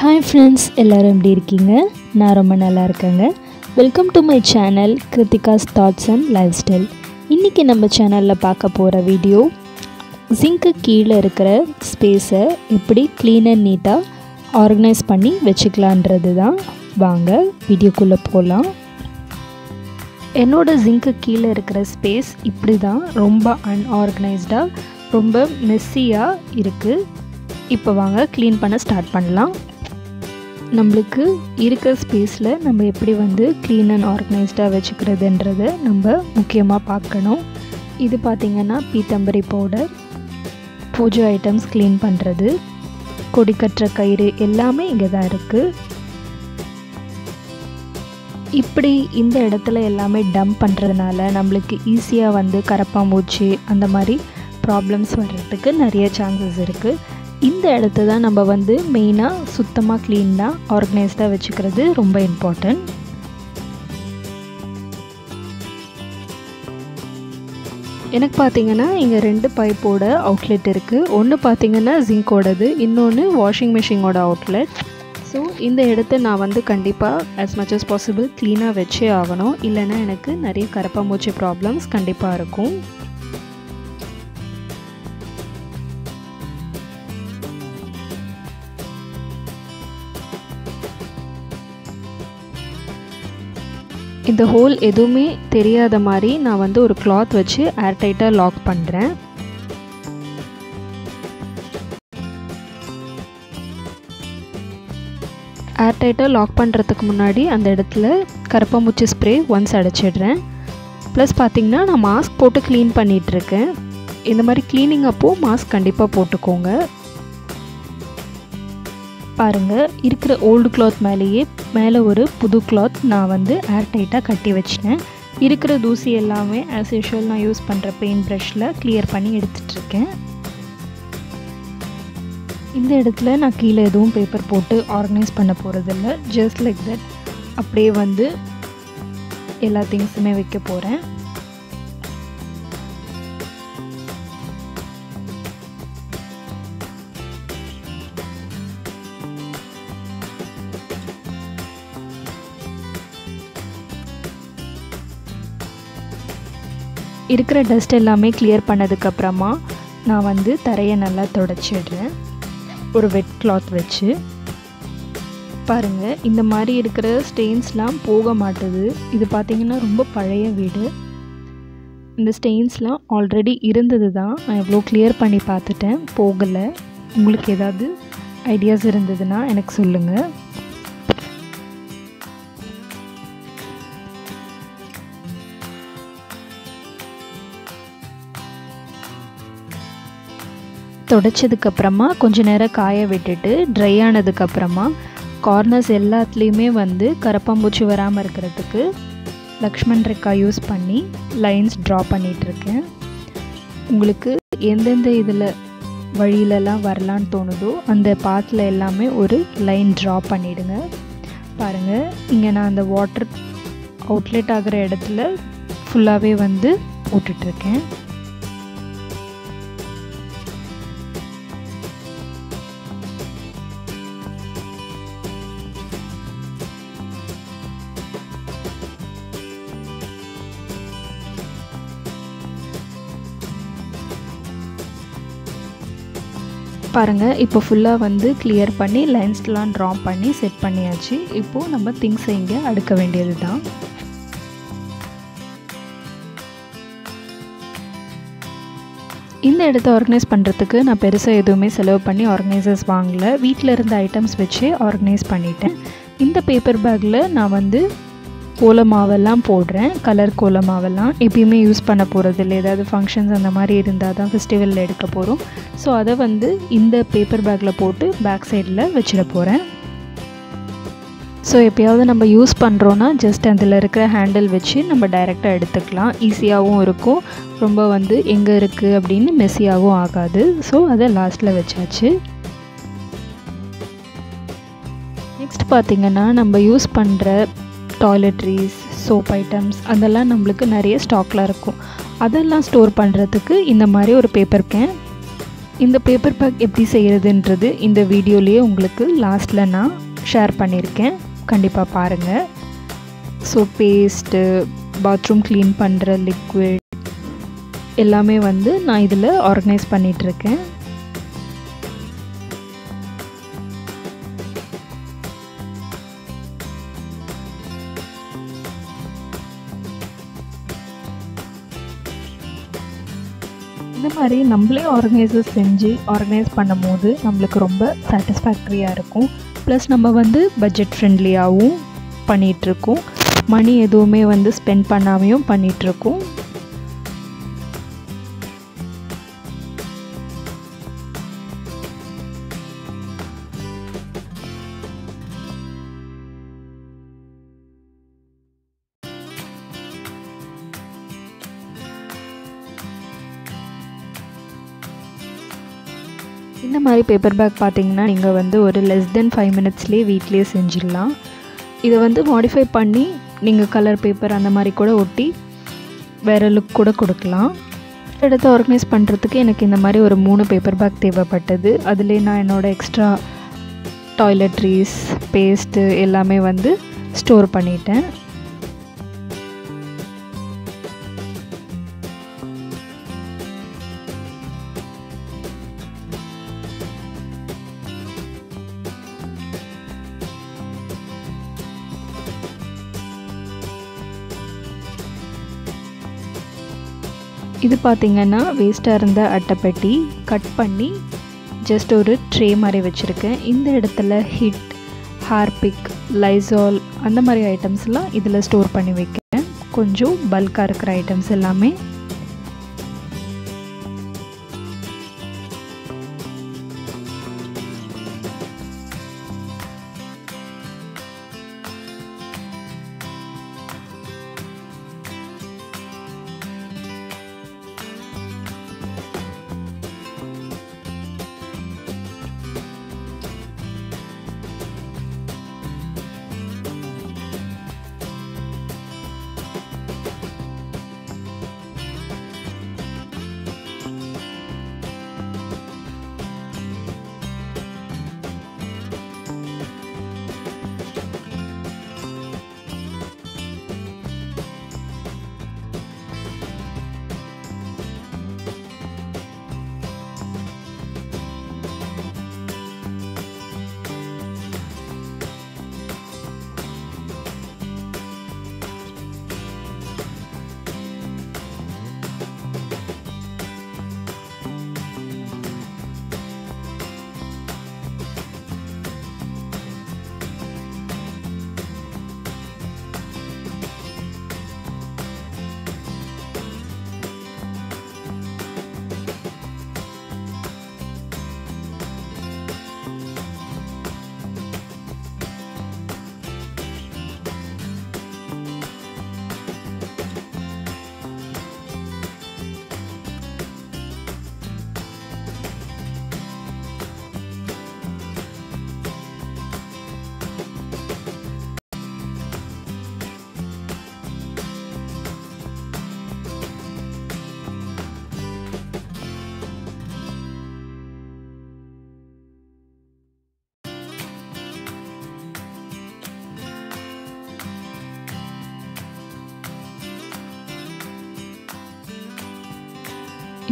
Hi friends எல்லோரும் எப்படி இருக்கீங்க? நான் ரொம்ப நல்லா இருக்கேங்க. Welcome to my channel Krithika's thoughts and lifestyle இன்றைக்கி நம்ம சேனலில் பார்க்க போகிற வீடியோ ஜிங்க்கு கீழே இருக்கிற ஸ்பேஸை எப்படி க்ளீன் அண்ட் நீட்டாக ஆர்கனைஸ் பண்ணி வச்சுக்கலான்றது தான் வாங்க வீடியோக்குள்ளே போகலாம் என்னோட ஜிங்க்கு கீழே இருக்கிற ஸ்பேஸ் இப்படி தான் ரொம்ப அன்ஆர்கனைஸ்டாக ரொம்ப மெஸ்ஸியாக இருக்குது இப்போ வாங்க க்ளீன் பண்ண ஸ்டார்ட் பண்ணலாம். நம்மளுக்கு இருக்கிற ஸ்பேஸில் நம்ம எப்படி வந்து க்ளீன் அண்ட் ஆர்கனைஸ்டாக வச்சுக்கிறதுன்றத நம்ம முக்கியமாக பார்க்கணும். இது பார்த்திங்கன்னா பீத்தம்பரி பவுடர் பூஜை ஐட்டம்ஸ் க்ளீன் பண்ணுறது கொடிக்கட்டுற கயிறு எல்லாமே இங்கே தான் இருக்குது இப்படி இந்த இடத்துல எல்லாமே டம்ப் பண்ணுறதுனால நம்மளுக்கு ஈஸியாக வந்து கரப்பாம்பூச்சி அந்த மாதிரி ப்ராப்ளம்ஸ் வர்றதுக்கு நிறைய சான்சஸ் இருக்குது இந்த இடத்த தான் நம்ம வந்து மெயினாக சுத்தமாக க்ளீனாக ஆர்கனைஸ்டாக வச்சுக்கிறது ரொம்ப இம்பார்ட்டண்ட் எனக்கு பார்த்தீங்கன்னா இங்கே ரெண்டு பைப்போட அவுட்லெட் இருக்குது ஒன்று பார்த்தீங்கன்னா ஜிங்கோடது இன்னொன்று வாஷிங் மிஷினோட அவுட்லெட் ஸோ இந்த இடத்த நான் வந்து கண்டிப்பாக ஆஸ் மச் அஸ் பாசிபிள் க்ளீனாக வச்சே ஆகணும். இல்லைன்னா எனக்கு நிறைய கரப்பாம்பூச்சி ப்ராப்ளம்ஸ் கண்டிப்பாக இருக்கும். இந்த ஹோல் எதுவுமே தெரியாத மாதிரி நான் வந்து ஒரு கிளாத் வச்சு ஏர்டைட்டாக லாக் பண்ணுறேன் ஏர்டைட்டாக லாக் பண்ணுறதுக்கு முன்னாடி அந்த இடத்துல கரப்பாம்பூச்சி ஸ்ப்ரே ஒன்ஸ் அடைச்சிடுறேன். ப்ளஸ் பார்த்திங்கன்னா நான் மாஸ்க் போட்டு க்ளீன் பண்ணிகிட்ருக்கேன் இந்த மாதிரி க்ளீனிங் அப்போது மாஸ்க் கண்டிப்பாக போட்டுக்கோங்க. பாருங்கள் இருக்கிற ஓல்டு கிளாத் மேலேயே மேலே ஒரு புது கிளாத் நான் வந்து ஏர் டைட்டாக கட்டி வச்சிட்டேன். இருக்கிற தூசி எல்லாமே ஆஸ் யூஷுவல் நான் யூஸ் பண்ணுற பெயிண்ட் ப்ரஷில் கிளியர் பண்ணி எடுத்துட்ருக்கேன் இந்த இடத்துல நான் கீழே எதுவும் பேப்பர் போட்டு ஆர்கனைஸ் பண்ண போகிறதில்ல ஜஸ்ட் லைக் தட் அப்படியே வந்து எல்லா திங்ஸுமே வைக்க போகிறேன் இருக்கிற டஸ்ட் எல்லாமே கிளியர் பண்ணதுக்கப்புறமா நான் வந்து தரையை நல்லா தொடச்சிடுறேன். ஒரு வெட் கிளாத் வச்சு. பாருங்கள் இந்த மாதிரி இருக்கிற ஸ்டெயின்ஸ்லாம் போக மாட்டுது. இது பார்த்திங்கன்னா ரொம்ப பழைய வீடு. இந்த ஸ்டெயின்ஸ்லாம் ஆல்ரெடி இருந்தது தான். நான் எவ்வளோ கிளியர் பண்ணி பார்த்துட்டேன். போகலை. உங்களுக்கு ஏதாவது ஐடியாஸ் இருந்ததுன்னா எனக்கு சொல்லுங்கள் தொடச்சதுக்கப்புறமா கொஞ்ச நேரம் காய விட்டுட்டு ட்ரை ஆனதுக்கப்புறமா கார்னர்ஸ் எல்லாத்துலேயுமே வந்து கரப்பாம்பூச்சி வராமல் இருக்கிறதுக்கு லக்ஷ்மண் ரெக்கா யூஸ் பண்ணி லைன்ஸ் ட்ரா பண்ணிகிட்ருக்கேன் உங்களுக்கு எந்தெந்த இதில் வழியிலலாம் வரலான்னு தோணுதோ அந்த பாத்தில் எல்லாமே ஒரு லைன் ட்ரா பண்ணிவிடுங்க பாருங்கள் இங்கே நான் அந்த வாட்டர் அவுட்லெட் ஆகிற இடத்துல ஃபுல்லாகவே வந்து போட்டுட்ருக்கேன் பாருங்கள் இப்போ ஃபுல்லாக வந்து கிளியர் பண்ணி லைன்ஸ்லாம் ட்ரா பண்ணி செட் பண்ணியாச்சு. இப்போது நம்ம திங்ஸை இங்கே அடுக்க வேண்டியது தான் இந்த இடத்த ஆர்கனைஸ் பண்ணுறதுக்கு நான் பெருசாக எதுவுமே செலவு பண்ணி ஆர்கனைசர்ஸ் வாங்கலை. வீட்டில் இருந்த ஐட்டம்ஸ் வச்சு ஆர்கனைஸ் பண்ணிட்டேன். இந்த பேப்பர் பேக்கில் நான் வந்து கோலமாவெல்லாம் போடுறேன். கலர் கோலமாவெல்லாம் எப்பயுமே யூஸ் பண்ண போகிறது இல்லை ஏதாவது ஃபங்க்ஷன்ஸ் அந்த மாதிரி இருந்தால் தான் ஃபெஸ்டிவலில் எடுக்க போகிறோம் ஸோ அதை வந்து இந்த பேப்பர் பேக்கில் போட்டு பேக் சைடில் வச்சிட போகிறேன் ஸோ எப்பயாவது நம்ம யூஸ் பண்ணுறோன்னா ஜஸ்ட் அதில் இருக்கிற ஹேண்டில் வச்சு நம்ம டைரெக்டாக எடுத்துக்கலாம். ஈஸியாகவும் இருக்கும். ரொம்ப வந்து எங்கே இருக்குது அப்படின்னு மெஸ்ஸியாகவும் ஆகாது. ஸோ அதை லாஸ்ட்டில் வச்சாச்சு. நெக்ஸ்ட் பார்த்திங்கன்னா நம்ம யூஸ் பண்ணுற டாய்லெட்ரிஸ் சோப் ஐட்டம்ஸ் அதெல்லாம் நம்மளுக்கு நிறைய ஸ்டாக்கில் இருக்கும். அதெல்லாம் ஸ்டோர் பண்ணுறதுக்கு இந்த மாதிரி ஒரு பேப்பர் கேன் இந்த பேப்பர் பேக் எப்படி செய்கிறதுன்றது இந்த வீடியோலேயே உங்களுக்கு லாஸ்ட்டில் நான் ஷேர் பண்ணியிருக்கேன். கண்டிப்பாக பாருங்கள் ஸோ பேஸ்ட்டு பாத்ரூம் க்ளீன் பண்ணுற லிக்விட் எல்லாமே வந்து நான் இதில் ஆர்கனைஸ் பண்ணிகிட்ருக்கேன் மாதிரி நம்மளே ஆர்கனைசர் செஞ்சு ஆர்கனைஸ் பண்ணும் போது நம்மளுக்கு ரொம்ப சாட்டிஸ்ஃபேக்டரியாக இருக்கும். ப்ளஸ் நம்ம வந்து பட்ஜெட் ஃப்ரெண்ட்லியாகவும் பண்ணிகிட்ருக்கோம் மணி எதுவுமே வந்து ஸ்பெண்ட் பண்ணாமையும் பண்ணிகிட்ருக்கோம் இந்த பேப்பர் பேக் பார்த்தீங்கன்னா நீங்கள் வந்து ஒரு லெஸ் தென் ஃபைவ் மினிட்ஸ்லேயே வீட்லேயே செஞ்சிடலாம். இதை வந்து மாடிஃபை பண்ணி நீங்கள் கலர் பேப்பர் அந்த மாதிரி கூட ஒட்டி வேறு லுக் கூட கொடுக்கலாம். இடத்த ஆர்கனைஸ் பண்ணுறதுக்கு எனக்கு இந்த மாதிரி ஒரு மூணு பேப்பர் பேக் தேவைப்பட்டது. அதுலேயே நான் என்னோடய எக்ஸ்ட்ரா டாய்லெட்ரிஸ் பேஸ்ட்டு எல்லாமே வந்து ஸ்டோர் பண்ணிட்டேன். இது பார்த்திங்கன்னா வேஸ்ட்டாக இருந்த அட்டைப்பெட்டி கட் பண்ணி ஜஸ்ட் ஒரு ட்ரே மாதிரி வச்சுருக்கேன். இந்த இடத்துல ஹிட் ஹார்பிக் லைசால் அந்த மாதிரி ஐட்டம்ஸ்லாம் இதில் ஸ்டோர் பண்ணி வைக்கிறேன். கொஞ்சம் பல்காக இருக்கிற ஐட்டம்ஸ் எல்லாமே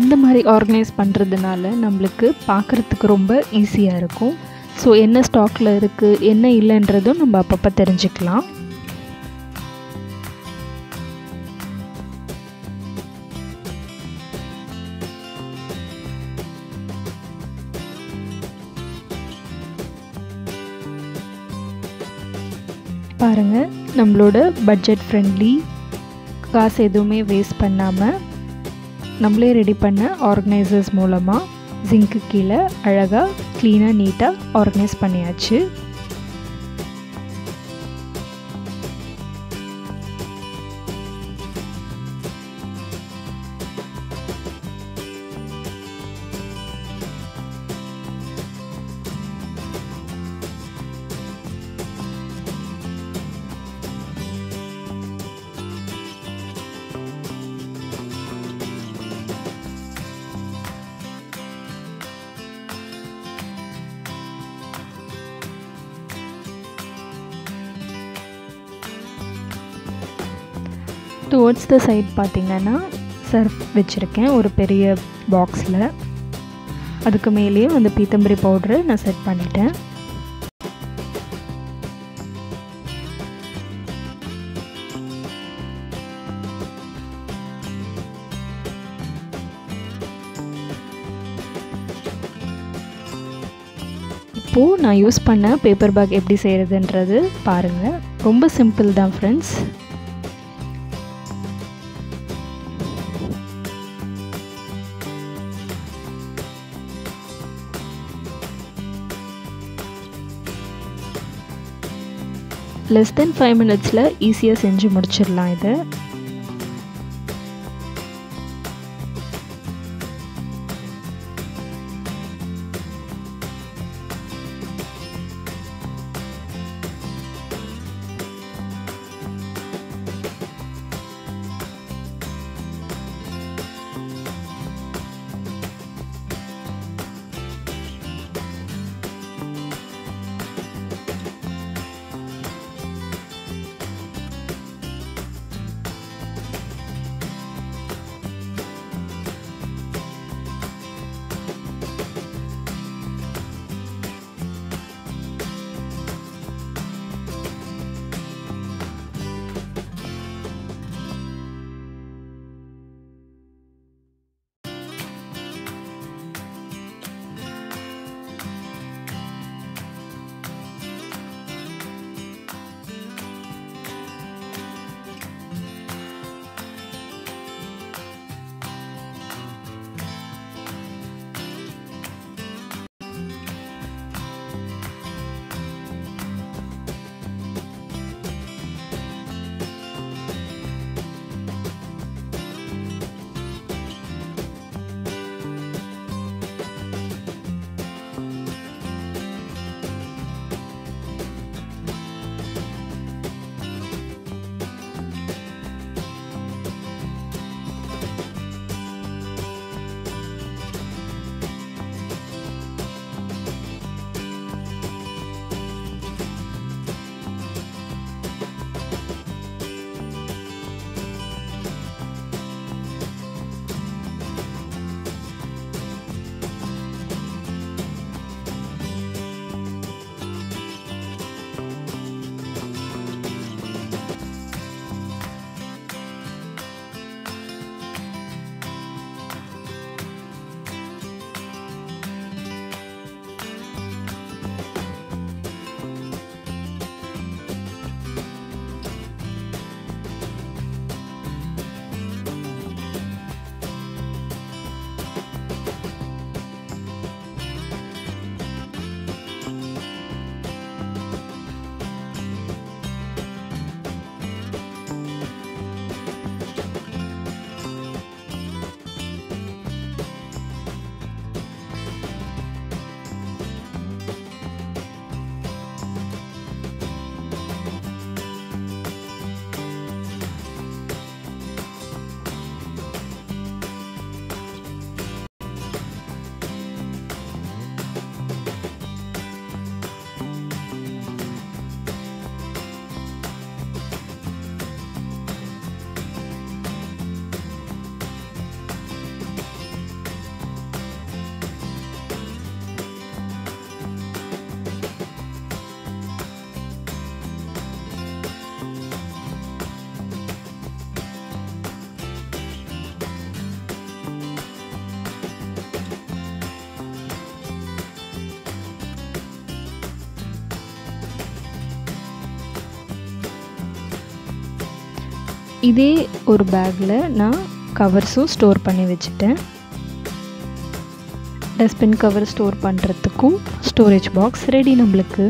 இந்த மாதிரி ஆர்கனைஸ் பண்ணுறதுனால நம்மளுக்கு பார்க்குறதுக்கு ரொம்ப ஈஸியாக இருக்கும். ஸோ என்ன ஸ்டாக்கில் இருக்குது என்ன இல்லைன்றதும் நம்ம அப்பப்போ தெரிஞ்சுக்கலாம். பாருங்கள் நம்மளோட பட்ஜெட் ஃப்ரெண்ட்லி காசு எதுவுமே வேஸ்ட் பண்ணாமல் நம்மளே ரெடி பண்ண ஆர்கனைசர்ஸ் மூலமாக ஜிங்க்கு கீழே அழகாக க்ளீனாக நீட்டாக ஆர்கனைஸ் பண்ணியாச்சு. டுவர்ட்ஸ் த சைட் பார்த்திங்கன்னா சர்ஃப் வச்சுருக்கேன். ஒரு பெரிய பாக்ஸில் அதுக்கு மேலேயும் அந்த பீத்தம்பரி பவுட்ரு நான் செட் பண்ணிட்டேன். இப்போது நான் யூஸ் பண்ண பேப்பர் பேக் எப்படி செய்கிறதுன்றது பாருங்கள் ரொம்ப சிம்பிள் தான் ஃப்ரெண்ட்ஸ் லெஸ் தென் ஃபைவ் மினிட்ஸில் ஈஸியாக செஞ்சு முடிச்சிடலாம் இதை. இதே ஒரு பேக்கில் நான் கவர்ஸும் ஸ்டோர் பண்ணி வச்சுட்டேன். டஸ்ட்பின் கவர் ஸ்டோர் பண்ணுறதுக்கும் ஸ்டோரேஜ் பாக்ஸ் ரெடி நம்மளுக்கு.